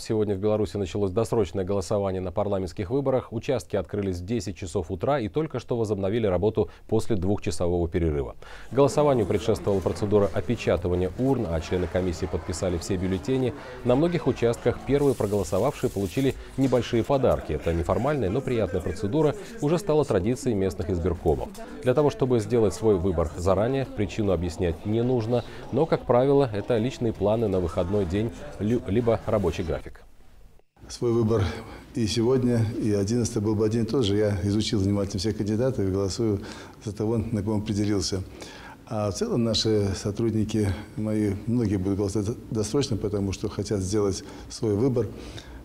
Сегодня в Беларуси началось досрочное голосование на парламентских выборах. Участки открылись в 10 часов утра и только что возобновили работу после двухчасового перерыва. Голосованию предшествовала процедура опечатывания урн, а члены комиссии подписали все бюллетени. На многих участках первые проголосовавшие получили небольшие подарки. Это неформальная, но приятная процедура уже стала традицией местных избиркомов. Для того, чтобы сделать свой выбор заранее, причину объяснять не нужно, но, как правило, это личные планы на выходной день, либо рабочий график свой выбор и сегодня, и 11 был бы один и тот же. Я изучил внимательно всех кандидатов и голосую за того, на кого определился. А в целом наши сотрудники мои, многие будут голосовать досрочно, потому что хотят сделать свой выбор,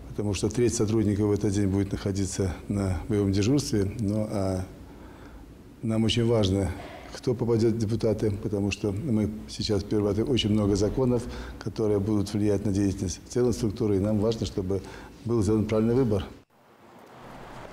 потому что треть сотрудников в этот день будет находиться на боевом дежурстве. Ну, а нам очень важно кто попадет в депутаты, потому что мы сейчас впервые очень много законов, которые будут влиять на деятельность целой структуры, и нам важно, чтобы был сделан правильный выбор.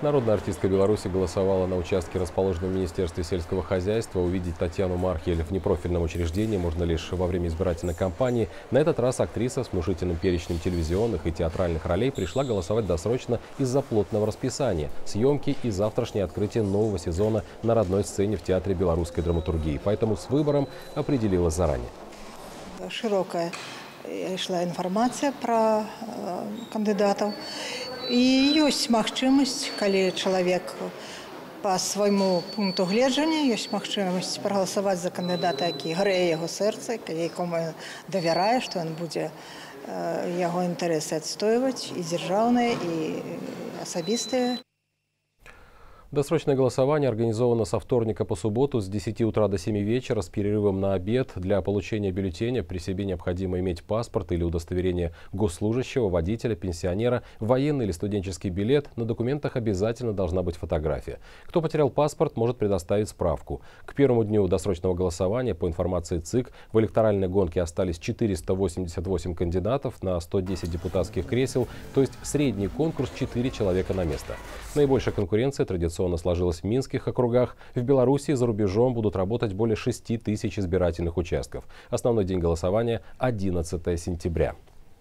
Народная артистка Беларуси голосовала на участке, расположенном в Министерстве сельского хозяйства. Увидеть Татьяну Мархель в непрофильном учреждении можно лишь во время избирательной кампании. На этот раз актриса с внушительным перечнем телевизионных и театральных ролей пришла голосовать досрочно из-за плотного расписания, съемки и завтрашнее открытие нового сезона на родной сцене в Театре белорусской драматургии. Поэтому с выбором определилась заранее. Широкая шла информация про э, кандидатов. І ёсць магчымасць, калі чалавек па свайму пункту гледжання ёсць магчымасць прагаласаваць за кандыдата, які грэе яго сэрца, якому давярае, што ён будзе яго інтарэсы адстойваць і дзяржаўныя і асабістыя. Досрочное голосование организовано со вторника по субботу с 10 утра до 7 вечера с перерывом на обед. Для получения бюллетеня при себе необходимо иметь паспорт или удостоверение госслужащего, водителя, пенсионера, военный или студенческий билет. На документах обязательно должна быть фотография. Кто потерял паспорт, может предоставить справку. К первому дню досрочного голосования по информации ЦИК в электоральной гонке остались 488 кандидатов на 110 депутатских кресел, то есть средний конкурс 4 человека на место. Наибольшая конкуренция традиционно традиционно сложилось в Минских округах. В Беларуси за рубежом будут работать более 6 тысяч избирательных участков. Основной день голосования 11 сентября.